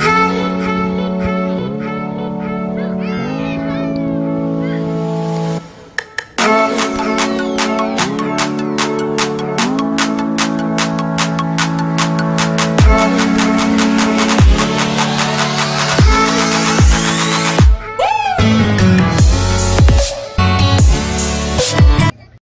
high.